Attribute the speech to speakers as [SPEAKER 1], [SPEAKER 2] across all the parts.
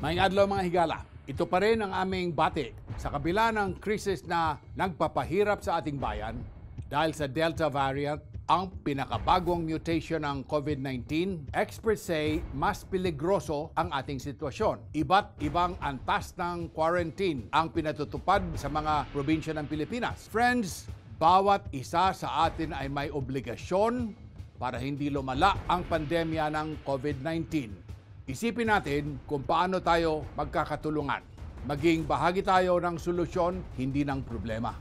[SPEAKER 1] May adlaw mga higala. Ito pa rin ang aming bati sa kabila ng krisis na nagpapahirap sa ating bayan dahil sa Delta variant ang pinakabagong mutation ng COVID-19, experts say mas peligroso ang ating sitwasyon. Iba't ibang antas ng quarantine ang pinatutupad sa mga probinsya ng Pilipinas. Friends, bawat isa sa atin ay may obligasyon para hindi lumala ang pandemya ng COVID-19. Isipin natin kung paano tayo magkakatulungan. Maging bahagi tayo ng solusyon, hindi ng problema.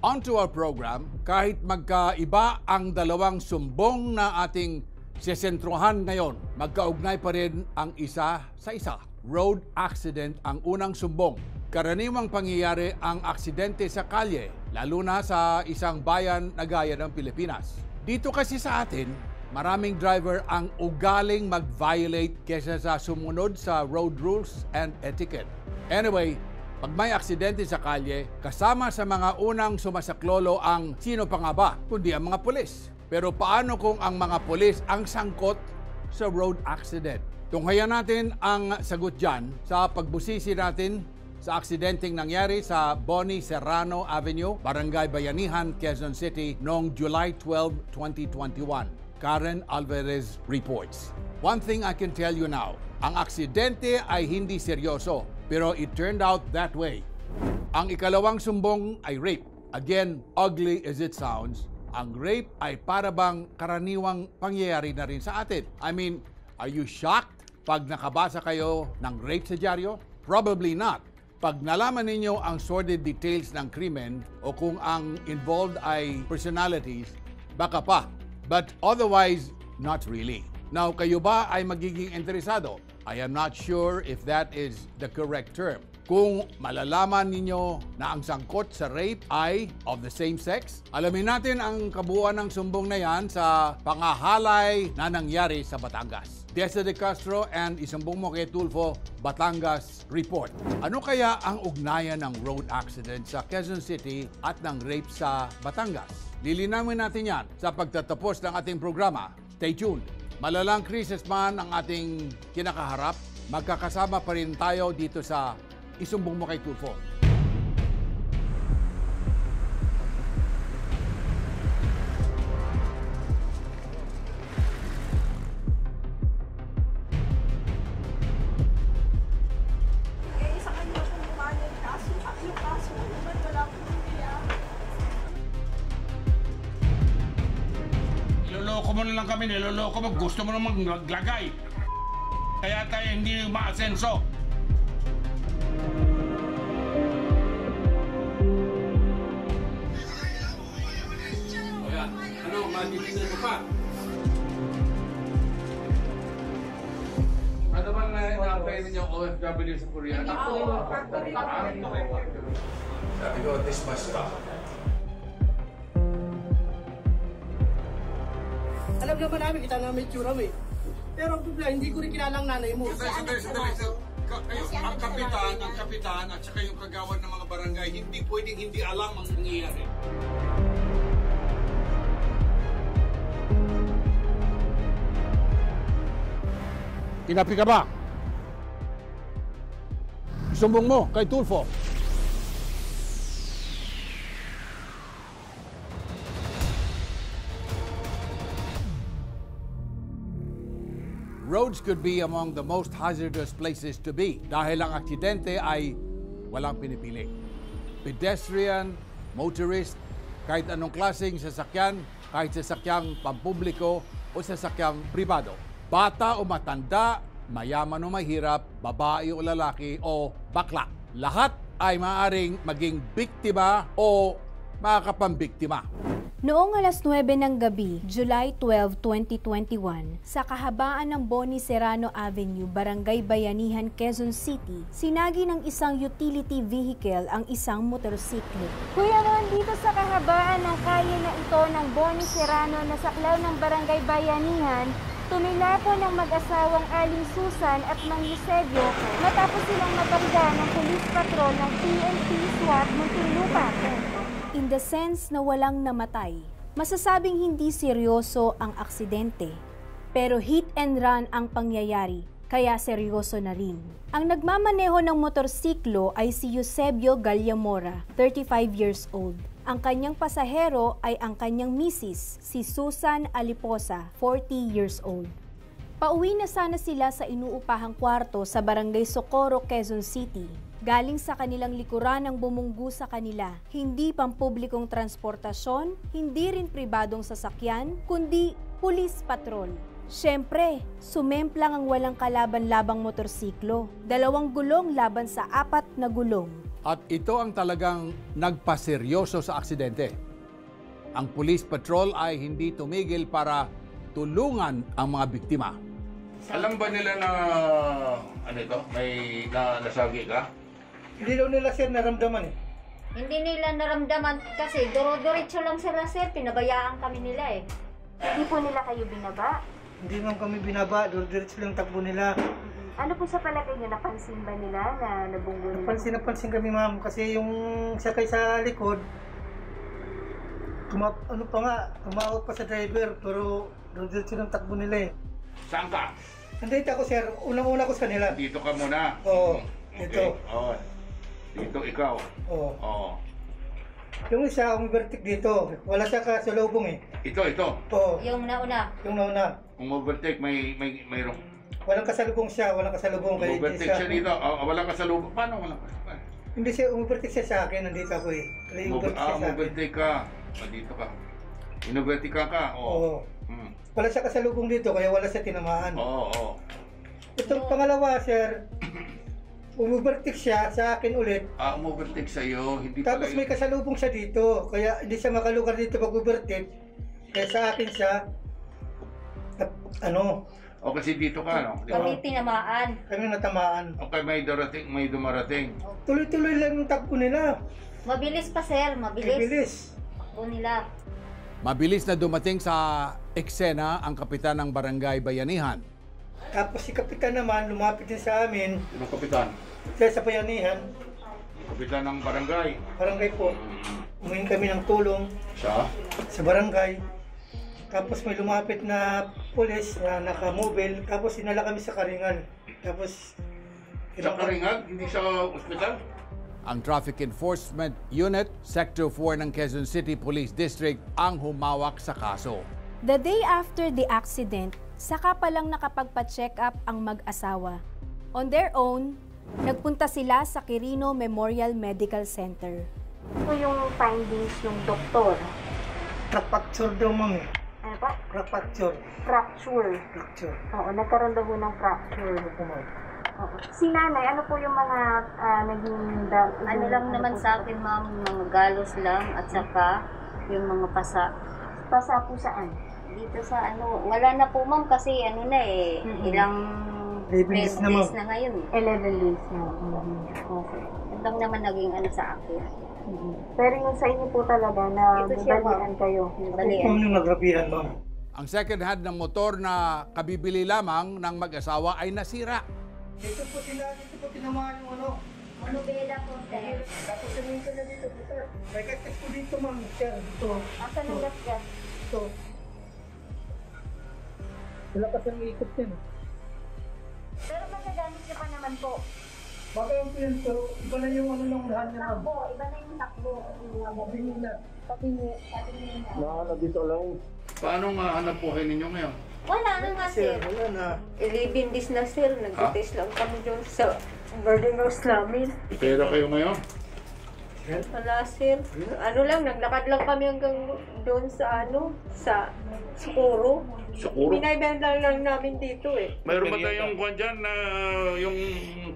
[SPEAKER 1] On to our program, kahit magkaiba ang dalawang sumbong na ating sesentruhan ngayon, magkaugnay pa rin ang isa sa isa. Road accident ang unang sumbong. Karaniwang pangyayari ang aksidente sa kalye, lalo na sa isang bayan na gaya ng Pilipinas. Dito kasi sa atin, maraming driver ang ugaling mag-violate kesa sa sumunod sa road rules and etiquette. Anyway, pag may aksidente sa kalye, kasama sa mga unang sumasaklolo ang sino pa nga ba, kundi ang mga pulis. Pero paano kung ang mga pulis ang sangkot sa road accident? Tunghayan natin ang sagot dyan sa pagbusisi natin sa aksidenteng nangyari sa Bonnie Serrano Avenue, Barangay Bayanihan, Quezon City noong July 12, 2021. Karen Alvarez reports. One thing I can tell you now, ang aksidente ay hindi seryoso, pero it turned out that way. Ang ikalawang sumbong ay rape. Again, ugly as it sounds, ang rape ay para bang karaniwang pangyayari na rin sa atin. I mean, are you shocked pag nakabasa kayo ng rape sa dyaryo? Probably not. Pag nalaman ninyo ang sordid details ng krimen o kung ang involved ay personalities, baka pa. But otherwise, not really. Now, kayo ba ay magiging interesado? I am not sure if that is the correct term. Kung malalaman ninyo na ang sangkot sa rape ay of the same sex, alamin natin ang kabuuan ng sumbong na yan sa pangahalay na nangyari sa Batangas. Desa de Castro and isumbong mo kay Tulfo, Batangas Report. Ano kaya ang ugnayan ng road accident sa Quezon City at ng rape sa Batangas? Lilinawin natin yan sa pagtatapos ng ating programa. Stay tuned. Malalang krisis man ang ating kinakaharap, magkakasama pa rin tayo dito sa Isumbong mo kay Tulfo.
[SPEAKER 2] Kami, niloloko mo. Gusto mo namang maglagay. Kaya tayo hindi maasenso.
[SPEAKER 1] Ayan. Ano, matitingnan mo pa? Ano bang na na-apply ninyo OFW sa Korea?
[SPEAKER 3] factory
[SPEAKER 1] Sabi ko, this must stop.
[SPEAKER 4] Alam naman namin, kita namin yung tsura mo eh. Pero ang problema, hindi ko rin kilala ang nanay mo.
[SPEAKER 2] Sandali, sandali, sandali. sandali. Ka- kayo, ang kapitan, ang kapitan at saka yung kagawad ng mga barangay, hindi pwedeng hindi alam ang nangyayari.
[SPEAKER 1] Kinapi ka ba? Isumbong mo kay Tulfo. Roads could be among the most hazardous places to be dahil ang aksidente ay walang pinipili. Pedestrian, motorist, kahit anong klaseng sasakyan, kahit sasakyang pampubliko o sasakyang pribado. Bata o matanda, mayaman o mahirap, babae o lalaki o bakla. Lahat ay maaaring maging biktima o makakapambiktima.
[SPEAKER 5] Noong alas 9 ng gabi, July 12, 2021, sa kahabaan ng Boni Serrano Avenue, Barangay Bayanihan, Quezon City, sinagi ng isang utility vehicle ang isang motorsiklo.
[SPEAKER 6] Kuya Ron, dito sa kahabaan ng kalye na ito ng Boni Serrano na saklaw ng Barangay Bayanihan, tumilapo ng mag-asawang Aling Susan at Mang Eusebio matapos silang mabarga ng police patrol ng PNP SWAT Muntinlupa.
[SPEAKER 5] In the sense na walang namatay, masasabing hindi seryoso ang aksidente. Pero hit and run ang pangyayari kaya seryoso na rin. Ang nagmamaneho ng motorsiklo ay si Eusebio Gallamora, 35 years old. Ang kanyang pasahero ay ang kanyang misis, si Susan Aliposa, 40 years old. Pauwi na sana sila sa inuupahang kwarto sa Barangay Socorro, Quezon City. Galing sa kanilang likuran ang bumunggu sa kanila. Hindi pampublikong transportasyon, hindi rin pribadong sasakyan, kundi pulis patrol. Siyempre, sumemplang ang walang kalaban-labang motorsiklo. Dalawang gulong laban sa apat na gulong.
[SPEAKER 1] At ito ang talagang nagpaseryoso sa aksidente. Ang police patrol ay hindi tumigil para tulungan ang mga biktima.
[SPEAKER 2] Alam ba nila na ano ito? May na, nasagi ka?
[SPEAKER 4] Hindi daw nila sir naramdaman eh.
[SPEAKER 7] Hindi nila naramdaman kasi duro-diretso lang sila sir, pinabayaan kami nila eh.
[SPEAKER 6] Hindi po nila kayo binaba?
[SPEAKER 4] Hindi man kami binaba, diretso lang takbo nila.
[SPEAKER 6] Ano po sa palagay niyo, napansin ba nila na nabunggo nila?
[SPEAKER 4] Pansin na pansin kami ma'am kasi yung sakay sa likod, tuma ano pa nga, tumawag pa sa driver pero diretso lang takbo nila eh.
[SPEAKER 2] Saan ka?
[SPEAKER 4] Nandito ako sir, unang-una ko sa nila.
[SPEAKER 2] Dito ka muna.
[SPEAKER 4] Oo,
[SPEAKER 2] Okay.
[SPEAKER 4] dito.
[SPEAKER 2] Oo. Dito ikaw.
[SPEAKER 4] Oo.
[SPEAKER 2] Oo.
[SPEAKER 4] Yung isa, umibertik dito. Wala siya kasalubong eh.
[SPEAKER 2] Ito, ito.
[SPEAKER 4] Oo,
[SPEAKER 7] Yung nauna,
[SPEAKER 4] yung nauna.
[SPEAKER 2] Kung overtake, may, may, mayroong
[SPEAKER 4] Walang kasalubong siya, walang kasalubong. Hindi
[SPEAKER 2] overtake siya dito. Oh, walang kasalubong. Paano walang kasalubong?
[SPEAKER 4] Hindi siya, umibertik siya sa akin, nandito ako eh. Kaya umibertik
[SPEAKER 2] ah,
[SPEAKER 4] siya sa akin.
[SPEAKER 2] overtake ka. Ah, dito ka. Inovertic ka ka? Oo.
[SPEAKER 4] Oo.
[SPEAKER 2] Hmm.
[SPEAKER 4] Wala siya kasalubong dito, kaya wala siya tinamaan.
[SPEAKER 2] Oo, oo.
[SPEAKER 4] Itong pangalawa, sir, umibertik siya sa akin ulit.
[SPEAKER 2] Ah, umovertake sa'yo. Hindi
[SPEAKER 4] Tapos
[SPEAKER 2] pala
[SPEAKER 4] may kasalubong siya dito, kaya hindi siya makalugar dito pag ubertik. Kaya sa akin siya, nap- ano,
[SPEAKER 2] O kasi dito ka, no? Di ba?
[SPEAKER 7] kami tinamaan.
[SPEAKER 4] kami natamaan.
[SPEAKER 2] Okay, may darating, may dumarating.
[SPEAKER 4] Tuloy-tuloy lang yung takbo nila.
[SPEAKER 7] Mabilis pa sir, mabilis.
[SPEAKER 4] Bilis.
[SPEAKER 7] Takbo nila.
[SPEAKER 1] Mabilis na dumating sa eksena ang kapitan ng barangay Bayanihan.
[SPEAKER 4] Tapos si Kapitan naman, lumapit din sa amin,
[SPEAKER 2] Sino kapitan?
[SPEAKER 4] dahil sa bayanihan,
[SPEAKER 2] Kapitan ng barangay.
[SPEAKER 4] barangay po. Umain kami ng tulong
[SPEAKER 2] Siya?
[SPEAKER 4] sa barangay. Tapos may lumapit na pulis na naka-mobile. Tapos sinala kami sa karingan. Tapos...
[SPEAKER 2] Sa Karingag? Hindi sa ospital?
[SPEAKER 1] Ang Traffic Enforcement Unit, Sector 4 ng Quezon City Police District ang humawak sa kaso.
[SPEAKER 5] The day after the accident, saka pa lang nakapagpa-check up ang mag-asawa. On their own, nagpunta sila sa Quirino Memorial Medical Center.
[SPEAKER 6] Ito yung findings ng doktor.
[SPEAKER 4] Fracture daw ma'am eh.
[SPEAKER 6] Ano pa?
[SPEAKER 4] Fracture.
[SPEAKER 6] Fracture.
[SPEAKER 4] Fracture.
[SPEAKER 6] Oo, nagkaroon daw ng fracture.
[SPEAKER 4] Ma'am.
[SPEAKER 6] Oo. Si nanay, ano po yung mga ah, naging... Da-
[SPEAKER 7] Ano
[SPEAKER 6] yung-
[SPEAKER 7] lang naman
[SPEAKER 6] po-
[SPEAKER 7] sa akin ma'am, mga galos lang at saka yung mga pasa.
[SPEAKER 6] Pasa po saan?
[SPEAKER 7] Dito sa ano, wala na po ma'am kasi ano na eh,
[SPEAKER 6] Mhm.
[SPEAKER 7] ilang
[SPEAKER 4] 11 days na, ma'am.
[SPEAKER 7] na ngayon.
[SPEAKER 6] 11 days na. Mhm.
[SPEAKER 7] Okay. Yun lang naman naging ano sa akin.
[SPEAKER 6] Mhm. Pero yung sa inyo po talaga na
[SPEAKER 7] Ito siya,
[SPEAKER 6] balian kayo.
[SPEAKER 4] Kung yung nagrabihan ma'am.
[SPEAKER 1] Ang second hand ng motor na kabibili lamang ng mag-asawa ay nasira.
[SPEAKER 4] Dito po sila, dito po tinamaan yung ano.
[SPEAKER 7] Manubela po, sir.
[SPEAKER 4] Tapos sabihin ko na dito, sir. May kaskas po dito ma'am, sir. Dito.
[SPEAKER 6] Asan ang gasgas?
[SPEAKER 4] Ito. Wala kasi ang ikot yan.
[SPEAKER 6] Pero magagamit niyo pa naman po.
[SPEAKER 4] Baka yung po yan, pero iba na yung ano ng unahan niya ma'am.
[SPEAKER 6] Takbo, iba na yung takbo.
[SPEAKER 4] Mabingin na.
[SPEAKER 6] Patingi, patingi na.
[SPEAKER 2] Paano nga hanap buhay ninyo ngayon?
[SPEAKER 7] Wala na nga,
[SPEAKER 4] Sir, wala na.
[SPEAKER 7] 11 days na, sir. Nag-test lang kami doon sa garden house namin.
[SPEAKER 2] Pera kayo ngayon?
[SPEAKER 7] Wala, sir. Ano lang, naglakad lang kami hanggang doon sa ano, sa Sikuro.
[SPEAKER 2] Siguro.
[SPEAKER 7] Binaibenta lang namin dito eh.
[SPEAKER 2] Mayroon ba tayong kwan dyan na yung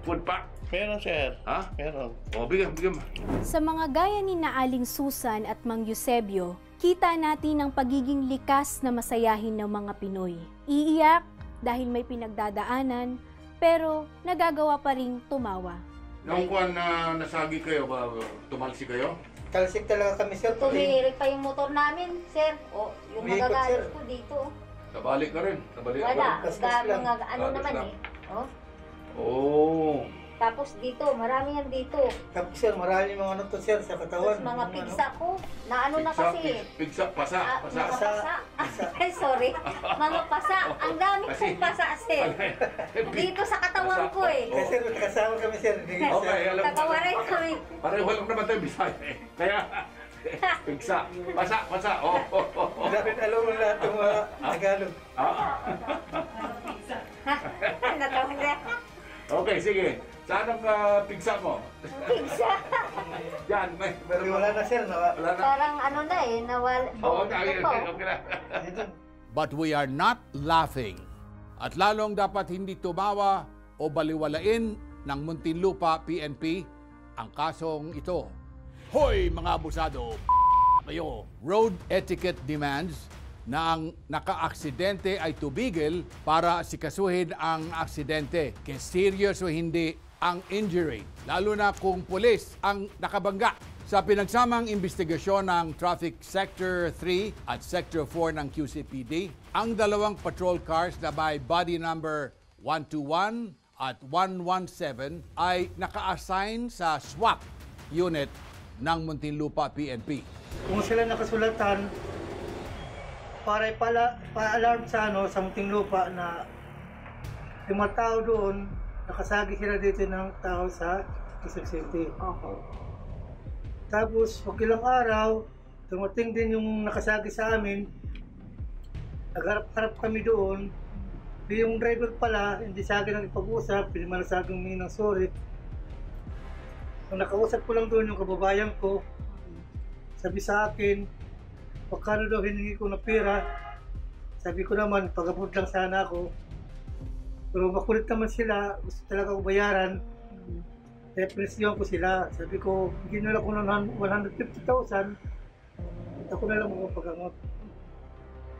[SPEAKER 2] food pack?
[SPEAKER 8] Meron, sir.
[SPEAKER 2] Ha?
[SPEAKER 8] Meron.
[SPEAKER 2] O, bigyan, bigyan mo.
[SPEAKER 5] Sa mga gaya ni Naaling Susan at Mang Eusebio, kita natin ang pagiging likas na masayahin ng mga Pinoy. Iiyak dahil may pinagdadaanan, pero nagagawa pa ring tumawa.
[SPEAKER 2] Nung kwan na nasagi kayo, ba, tumalsi kayo?
[SPEAKER 4] Talsik talaga kami, sir.
[SPEAKER 7] Tumirik pa yung motor namin, sir. O, yung
[SPEAKER 4] sir.
[SPEAKER 7] ko dito.
[SPEAKER 2] Nabalik ka rin. Nabalik
[SPEAKER 7] Wala.
[SPEAKER 2] ka
[SPEAKER 4] Kaskas
[SPEAKER 7] Ka,
[SPEAKER 4] lang.
[SPEAKER 7] mga ano
[SPEAKER 2] Kaskas
[SPEAKER 7] naman
[SPEAKER 2] lang.
[SPEAKER 7] eh. Oh,
[SPEAKER 2] Oo.
[SPEAKER 7] Tapos dito, marami yan dito.
[SPEAKER 4] Tapos sir, marami mga ano to sir sa katawan.
[SPEAKER 7] Tapos mga
[SPEAKER 4] Ano,
[SPEAKER 7] pigsa ko. Na ano na
[SPEAKER 2] Pigsa,
[SPEAKER 7] kasi.
[SPEAKER 2] pig- Pigsa, pasa,
[SPEAKER 7] Ah,
[SPEAKER 2] pasa.
[SPEAKER 7] mga pasa. Ay, sorry. Mga pasa. Ang dami
[SPEAKER 2] Kasi-
[SPEAKER 7] kong pasa, sir. Dito sa katawan ko eh.
[SPEAKER 4] Kasi sir, kasama kami sir. Hindi,
[SPEAKER 2] Okay,
[SPEAKER 4] sir.
[SPEAKER 2] alam ko.
[SPEAKER 7] Nagawaray kami.
[SPEAKER 2] Pareho lang naman tayo Bisaya eh. Kaya, pigsa, pasa, pasa. Oh, oh, oh, oh.
[SPEAKER 4] Dapat alam mo lahat ng mga Tagalog.
[SPEAKER 2] Ah,
[SPEAKER 7] Natawa na.
[SPEAKER 2] okay, sige. Saan ang ah, pigsa mo?
[SPEAKER 7] Pigsa.
[SPEAKER 2] Yan, may, meron
[SPEAKER 4] Wala na sir, na,
[SPEAKER 2] Wala na.
[SPEAKER 7] Parang ano na eh, nawal.
[SPEAKER 2] Oo, okay,
[SPEAKER 7] Ito po.
[SPEAKER 2] okay, okay na.
[SPEAKER 4] dito.
[SPEAKER 1] But we are not laughing. At lalong dapat hindi tumawa o baliwalain ng Muntinlupa PNP ang kasong ito. Hoy mga abusado! Kayo, road etiquette demands na ang naka-aksidente ay tubigil para sikasuhin ang aksidente. Kaya serious o hindi ang injury. Lalo na kung pulis ang nakabangga. Sa pinagsamang investigasyon ng Traffic Sector 3 at Sector 4 ng QCPD, ang dalawang patrol cars na may body number 121 at 117 ay naka-assign sa SWAT unit ng Muntinlupa PNP.
[SPEAKER 4] Kung sila nakasulatan, para pala pa-alarm sa ano sa munting lupa na yung mga doon nakasagi sila dito ng tao sa Quezon City.
[SPEAKER 7] Okay.
[SPEAKER 4] Tapos pag ilang araw, dumating din yung nakasagi sa amin. Nagharap-harap kami doon. Yung driver pala, hindi sa akin nagpag-usap, hindi man sa akin humingi ng sorry. Nung nakausap ko lang doon yung kababayan ko, sabi sa akin, magkano daw hiningi ko na pera. Sabi ko naman, pag-abot lang sana ako. Pero makulit naman sila, gusto talaga ko bayaran. Kaya presyon ko sila. Sabi ko, bigyan nila ko ng 150,000. At ako na lang magpapagamot.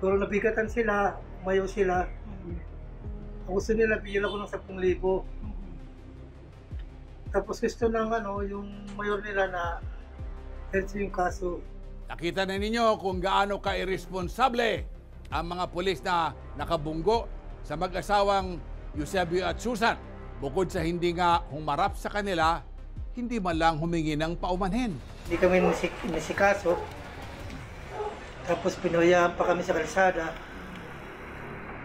[SPEAKER 4] Pero nabigatan sila, mayo sila. Ang gusto nila, bigyan ako ng 10,000. Tapos gusto ng ano, yung mayor nila na health yung kaso.
[SPEAKER 1] Nakita na ninyo kung gaano ka-irresponsable ang mga pulis na nakabunggo sa mag-asawang Eusebio at Susan. Bukod sa hindi nga humarap sa kanila, hindi man lang humingi ng paumanhin.
[SPEAKER 4] Hindi kami nisik nisikaso. Tapos pinahayaan pa kami sa kalsada.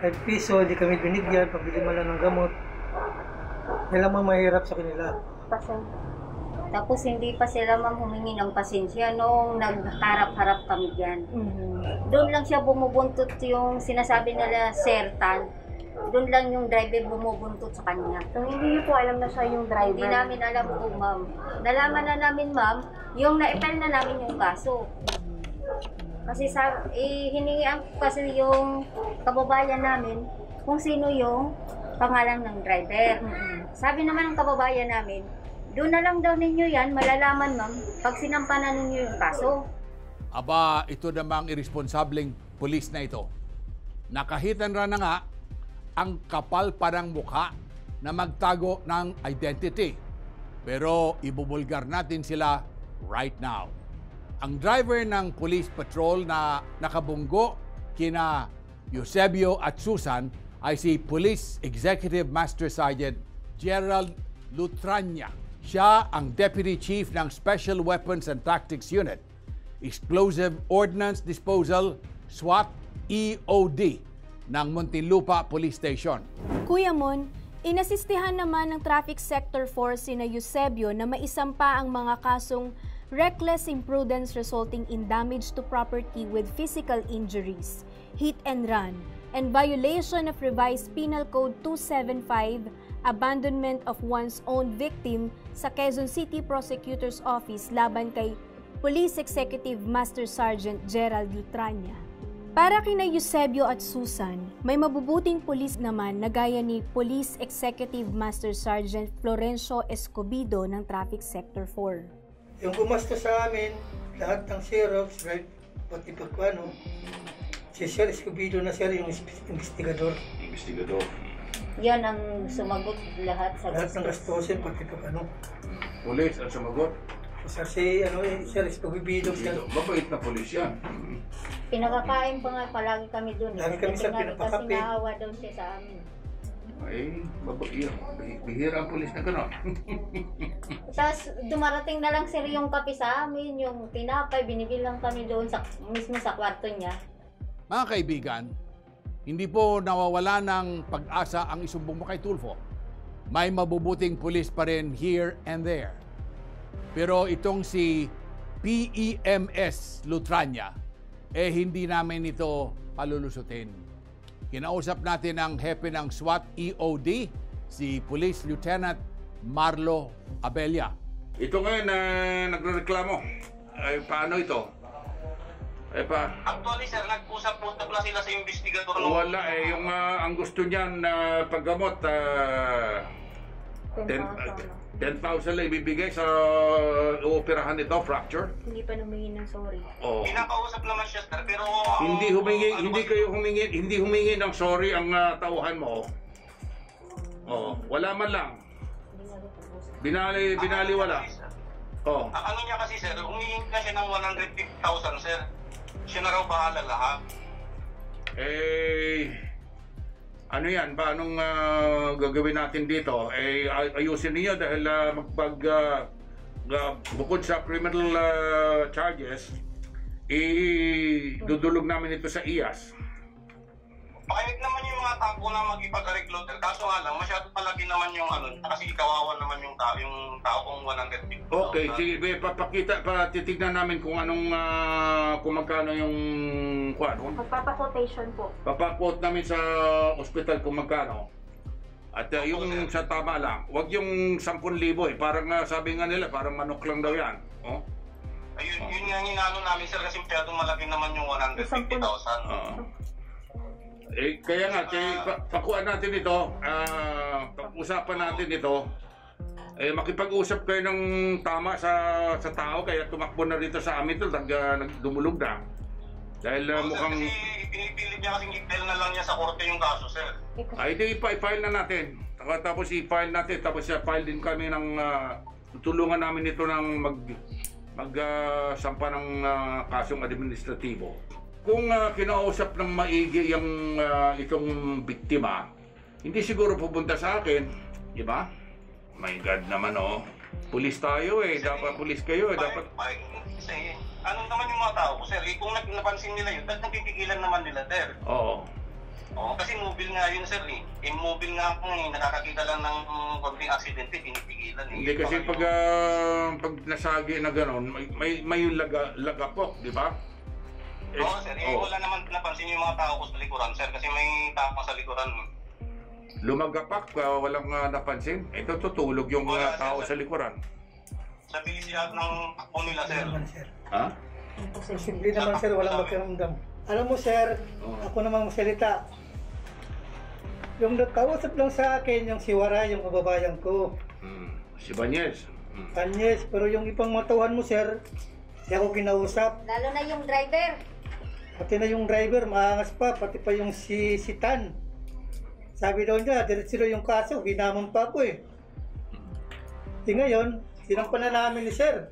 [SPEAKER 4] 5 piso, hindi kami binigyan, pabili man lang ng gamot. Yan lang mga mahirap sa kanila.
[SPEAKER 7] Pasen- Tapos hindi pa sila ma'am humingi ng pasensya nung nagharap-harap kami dyan. Doon lang siya bumubuntot yung sinasabi nila sertan. Doon lang yung driver bumubuntot sa kanya.
[SPEAKER 6] So, hindi niyo po alam na siya yung driver.
[SPEAKER 7] Hindi namin alam po ma'am. Nalaman na namin ma'am, yung na-file na namin yung kaso. Kasi sa eh, hiningian ko kasi yung kababayan namin kung sino yung pangalan ng driver. Sabi naman ng kababayan namin, doon na lang daw ninyo yan, malalaman ma'am, pag sinampa na ninyo yung kaso.
[SPEAKER 1] Aba, ito namang irresponsableng pulis na ito. Nakahitan ra na nga ang kapal parang mukha na magtago ng identity. Pero ibubulgar natin sila right now. Ang driver ng police patrol na nakabunggo kina Eusebio at Susan ay si Police Executive Master Sergeant Gerald Lutranya. Siya ang Deputy Chief ng Special Weapons and Tactics Unit, Explosive Ordnance Disposal, SWAT, EOD ng Muntinlupa Police Station.
[SPEAKER 5] Kuya Mon, inasistihan naman ng Traffic Sector 4 sina Eusebio na maisampa ang mga kasong reckless imprudence resulting in damage to property with physical injuries, hit and run, and violation of revised Penal Code 275, abandonment of one's own victim sa Quezon City Prosecutor's Office laban kay Police Executive Master Sergeant Gerald Lutranya. Para kina Eusebio at Susan, may mabubuting pulis naman na gaya ni Police Executive Master Sergeant Florencio Escobido ng Traffic Sector 4.
[SPEAKER 4] Yung gumasto sa amin, lahat ng Xerox, right, pati pag ano, si Sir Escobido na sir yung investigador.
[SPEAKER 2] Investigador.
[SPEAKER 7] Yan ang sumagot lahat sa
[SPEAKER 4] Lahat ng
[SPEAKER 7] gastos.
[SPEAKER 4] gastusin, pati pag ano.
[SPEAKER 2] Pulis ang sumagot.
[SPEAKER 4] Sir, si ano, eh, Sir Escobido, sir.
[SPEAKER 2] Dito, mabait na pulis yan.
[SPEAKER 7] Pinakakain pa nga palagi kami doon.
[SPEAKER 4] Lagi kami sa pinapakape.
[SPEAKER 7] Kasi naawa daw siya sa amin.
[SPEAKER 2] Eh, babae Bihira ang pulis na gano'n.
[SPEAKER 7] Tapos dumarating na lang sir yung kape sa amin, yung tinapay, binibilang kami doon sa, mismo sa kwarto niya.
[SPEAKER 1] Mga kaibigan, hindi po nawawala ng pag-asa ang isumbong mo kay Tulfo. May mabubuting pulis pa rin here and there. Pero itong si PEMS Lutranya, eh hindi namin ito palulusutin. Kinausap natin ang hepe ng SWAT EOD, si Police Lieutenant Marlo Abella.
[SPEAKER 2] Ito ngayon na nagreklamo. Ay, paano ito? Eh pa,
[SPEAKER 8] Actually, sir, nag-usap po na sila sa investigador.
[SPEAKER 2] wala eh. Yung ah, ang gusto niyan na paggamot, ah, 10,000 lang ibibigay sa uoperahan nito, fracture.
[SPEAKER 6] Hindi pa namin ng sorry.
[SPEAKER 2] Oh.
[SPEAKER 8] Pinakausap naman siya, sir, pero...
[SPEAKER 2] Hindi humingi,
[SPEAKER 8] ano
[SPEAKER 2] hindi kayo humingi, hindi humingi ng sorry ang ah, tauhan mo. Oh, wala man lang. Binali, binali wala. Oh.
[SPEAKER 8] Ang ano niya kasi, sir, humingi na siya ng 150,000, sir. Siya na raw bahala lahat.
[SPEAKER 2] Eh, ano yan ba? Anong ah, gagawin natin dito? Eh, ay- ayusin niyo dahil ah, magpag... ah, ah, bukod sa criminal ah, charges, i-dudulog namin ito sa IAS.
[SPEAKER 8] Pakingit naman yung mga tao na magipag-areglo, sir. Kaso nga lang, masyado palagi naman yung ano, kasi kawawa naman yung tao, yung tao kong 150,000.
[SPEAKER 2] Okay, sige, papakita, patitignan namin kung anong, ah, kung magkano yung, kung ano,
[SPEAKER 6] Magpapa-quotation po.
[SPEAKER 2] Papakot namin sa ospital kung magkano. At uh, yung sa tama lang, wag yung 10,000 eh. Parang uh, sabi nga nila, parang manok lang daw yan. Oh?
[SPEAKER 8] Ayun, yun nga yung inano namin, sir, kasi masyadong malaki naman yung 150,000.
[SPEAKER 2] Oo. Eh, kaya nga, kaya, pa, pakuan natin ito, ah, pag-usapan natin ito, eh, makipag-usap kayo ng tama sa sa tao, kaya tumakbo na rito sa amin ito, nag, uh, nagdumulog na. Dahil uh,
[SPEAKER 8] Oo, sir,
[SPEAKER 2] mukhang,
[SPEAKER 8] Kasi pinipilit niya kasing i-file na lang niya sa korte yung kaso, sir.
[SPEAKER 2] ay di ipa- i-file na natin. Taka- Tapos i-file natin, tapos i-file din kami ng, ah, tutulungan namin ito ng mag, mag ah, sampa ng ah, kasong administratibo. Kung ah, kinausap ng maigi yung ah, itong biktima, hindi siguro pupunta sa akin, di ba? My God naman oh. Pulis tayo eh, dapat pulis kayo eh, dapat
[SPEAKER 8] Ay, kasi, ano naman yung mga tao ko, sir? Eh, kung napansin nila yun, ba't napipigilan naman nila, sir?
[SPEAKER 2] Oo.
[SPEAKER 8] Oo, kasi mobile nga yun, sir, eh. Eh, mobile nga po, eh. Nakakakita lang ng mm, konting aksidente, pinipigilan, eh.
[SPEAKER 2] Hindi kasi pag ah, pag nasagi na gano'n, may may, may laga, lagapok, di ba? Eh,
[SPEAKER 8] Oo, sir. Eh,
[SPEAKER 2] oo.
[SPEAKER 8] wala naman napansin yung mga tao ko sa likuran, sir. Kasi may tao sa likuran.
[SPEAKER 2] Lumagapak, ah, walang ah, napansin. Ito tutulog yung mga
[SPEAKER 8] Wala,
[SPEAKER 2] tao
[SPEAKER 8] sir.
[SPEAKER 2] sa likuran.
[SPEAKER 8] Sa bilisiyat ng takbo nila, sir.
[SPEAKER 4] naman, sir.
[SPEAKER 2] Ha?
[SPEAKER 4] Simple naman, sir, walang magkaramdam. Alam mo, sir, ako naman magsalita. Yung nagkausap lang sa akin, yung si Wara, yung kababayan ko.
[SPEAKER 2] Hmm. Si Banyes. Hmm.
[SPEAKER 4] Anyes, pero yung ibang matuhan mo, sir, di ako kinausap.
[SPEAKER 7] Lalo na yung driver.
[SPEAKER 4] Pati na yung driver, maangas pa, pati pa yung si, si Tan. Sabi daw niya, diretso daw yung kaso, hinamon pa ako eh. Di ngayon, sinampan na namin ni sir.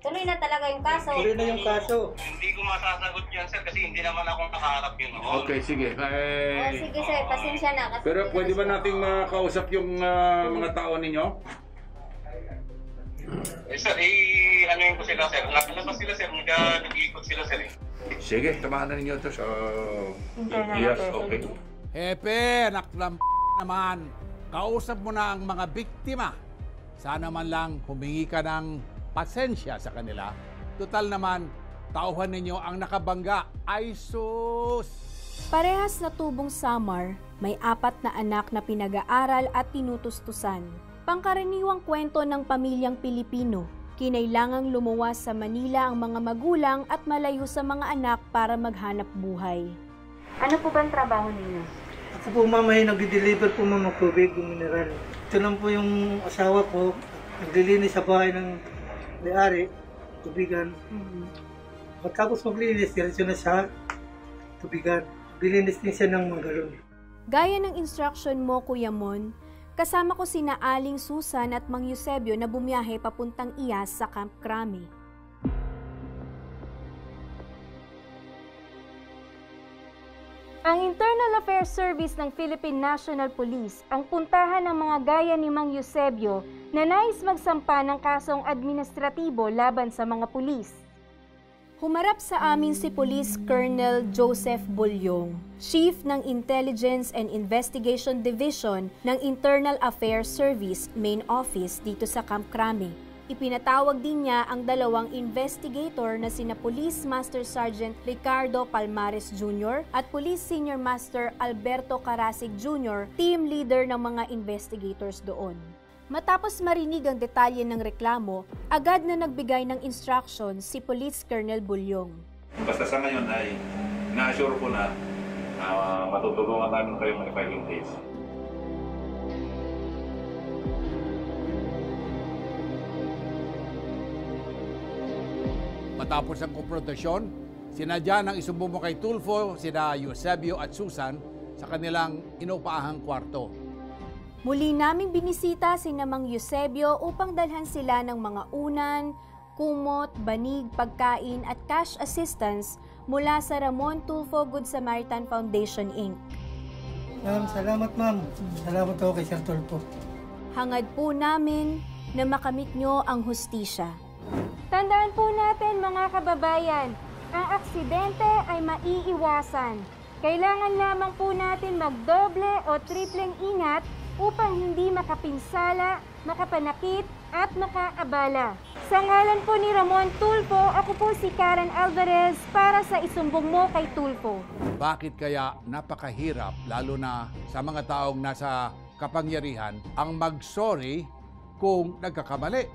[SPEAKER 7] Tuloy na talaga yung kaso.
[SPEAKER 4] Tuloy na yung kaso.
[SPEAKER 8] Hindi ko masasagot yan, sir, kasi hindi naman ako nakaharap yun.
[SPEAKER 2] Okay, sige.
[SPEAKER 7] Oh,
[SPEAKER 2] Eh,
[SPEAKER 7] sige sir, pasensya na. Kasi
[SPEAKER 2] pero pwede ba
[SPEAKER 7] na-
[SPEAKER 2] nating makausap yung ah, mga tao ninyo?
[SPEAKER 8] Eh, sir, eh, ano yun ko sila, sir. Nakalabas sila, sir. Nag- Nag-iikot sila, sir. eh.
[SPEAKER 2] Sige, tamahan na ninyo ito sa... Yes, okay.
[SPEAKER 1] Hepe, anak ng naman, kausap mo na ang mga biktima. Sana man lang humingi ka ng pasensya sa kanila. Total naman, tauhan ninyo ang nakabangga. Ay sus!
[SPEAKER 5] Parehas na tubong Samar, may apat na anak na pinag-aaral at tinutustusan. Pangkaraniwang kwento ng pamilyang Pilipino, kinailangang lumuwas sa Manila ang mga magulang at malayo sa mga anak para maghanap buhay.
[SPEAKER 6] Ano po ba ang trabaho ninyo?
[SPEAKER 4] Ako po mamay nagdi-deliver po mga tubig, yung mineral. Ito lang po yung asawa ko, naglilinis sa bahay ng may-ari, tubigan. Pagkapos maglinis, diretso na sa tubigan. Bilinis din siya ng mga galon.
[SPEAKER 5] Gaya ng instruction mo, Kuya Mon, kasama ko sina Aling Susan at Mang Eusebio na bumiyahe papuntang Iyas sa Camp Crame.
[SPEAKER 6] Ang Internal Affairs Service ng Philippine National Police ang puntahan ng mga gaya ni Mang Eusebio na nais magsampa ng kasong administratibo laban sa mga pulis.
[SPEAKER 5] Humarap sa amin si Police Colonel Joseph Bulyong, Chief ng Intelligence and Investigation Division ng Internal Affairs Service Main Office dito sa Camp Crame. Ipinatawag din niya ang dalawang investigator na sina Police Master Sergeant Ricardo Palmares Jr. at Police Senior Master Alberto Carasig Jr., team leader ng mga investigators doon. Matapos marinig ang detalye ng reklamo, agad na nagbigay ng instruction si Police Colonel Bulyong.
[SPEAKER 9] Basta sa ngayon ay na-assure ko na ah, matutulungan namin kayo mag-file yung case.
[SPEAKER 1] Matapos ang konfrontasyon, sinadya ng isumbong kay Tulfo sina Eusebio at Susan sa kanilang inupaahang kwarto.
[SPEAKER 5] Muli naming binisita si Namang Eusebio upang dalhan sila ng mga unan, kumot, banig, pagkain at cash assistance mula sa Ramon Tulfo Good Samaritan Foundation Inc.
[SPEAKER 4] Ma'am, salamat ma'am. Salamat ako kay Sir Tulpo.
[SPEAKER 5] Hangad po namin na makamit nyo ang hustisya.
[SPEAKER 6] Tandaan po natin mga kababayan, ang aksidente ay maiiwasan. Kailangan lamang po natin magdoble o tripleng ingat upang hindi makapinsala, makapanakit at makaabala. Sa ngalan po ni Ramon Tulfo, ako po si Karen Alvarez para sa isumbong mo kay Tulfo.
[SPEAKER 1] Bakit kaya napakahirap, lalo na sa mga taong nasa kapangyarihan, ang mag-sorry kung nagkakamali?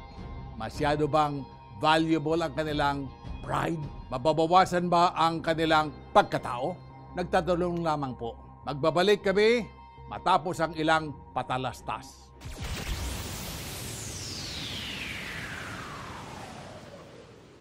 [SPEAKER 1] Masyado bang valuable ang kanilang pride? Mababawasan ba ang kanilang pagkatao? Nagtatanong lamang po. Magbabalik kami matapos ang ilang patalastas.